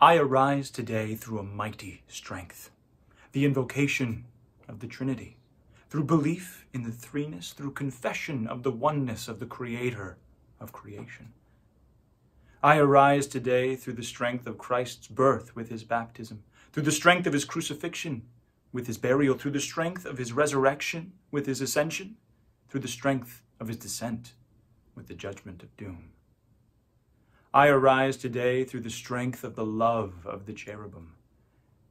I arise today through a mighty strength, the invocation of the Trinity, through belief in the threeness, through confession of the oneness of the Creator of creation. I arise today through the strength of Christ's birth with his baptism, through the strength of his crucifixion with his burial, through the strength of his resurrection with his ascension, through the strength of his descent with the judgment of doom. I arise today through the strength of the love of the cherubim,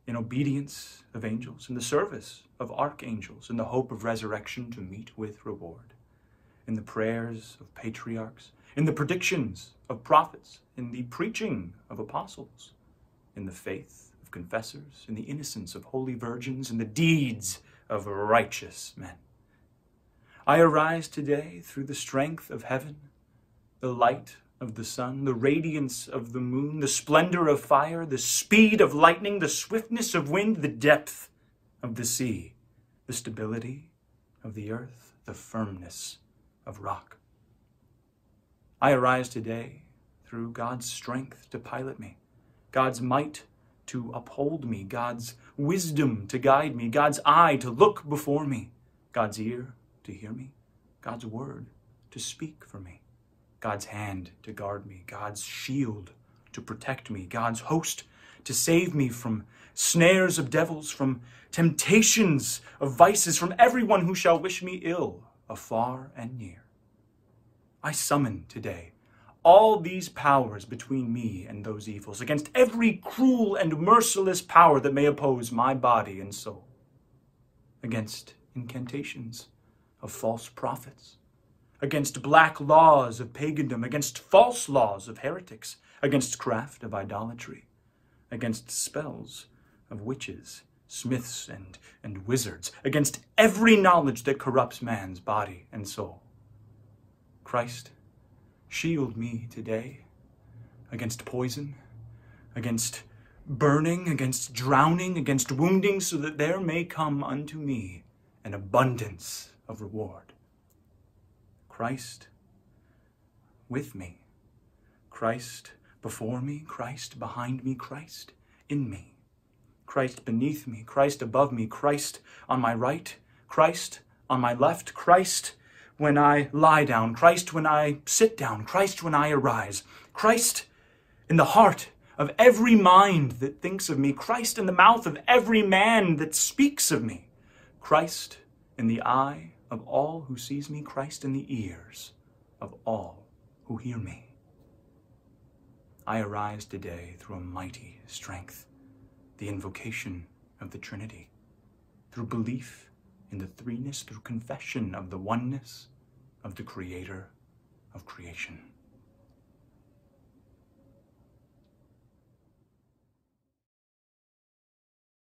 in obedience of angels, in the service of archangels, in the hope of resurrection to meet with reward, in the prayers of patriarchs, in the predictions of prophets, in the preaching of apostles, in the faith of confessors, in the innocence of holy virgins, in the deeds of righteous men. I arise today through the strength of heaven, the light of the sun, the radiance of the moon, the splendor of fire, the speed of lightning, the swiftness of wind, the depth of the sea, the stability of the earth, the firmness of rock. I arise today through God's strength to pilot me, God's might to uphold me, God's wisdom to guide me, God's eye to look before me, God's ear to hear me, God's word to speak for me. God's hand to guard me, God's shield to protect me, God's host to save me from snares of devils, from temptations of vices, from everyone who shall wish me ill, afar and near. I summon today all these powers between me and those evils, against every cruel and merciless power that may oppose my body and soul, against incantations of false prophets, against black laws of pagandom, against false laws of heretics, against craft of idolatry, against spells of witches, smiths, and, and wizards, against every knowledge that corrupts man's body and soul. Christ, shield me today against poison, against burning, against drowning, against wounding, so that there may come unto me an abundance of reward. Christ with me, Christ before me, Christ behind me, Christ in me, Christ beneath me, Christ above me, Christ on my right, Christ on my left, Christ when I lie down, Christ when I sit down, Christ when I arise, Christ in the heart of every mind that thinks of me, Christ in the mouth of every man that speaks of me, Christ in the eye of all who sees me, Christ in the ears of all who hear me. I arise today through a mighty strength, the invocation of the Trinity, through belief in the threeness, through confession of the oneness of the Creator of creation.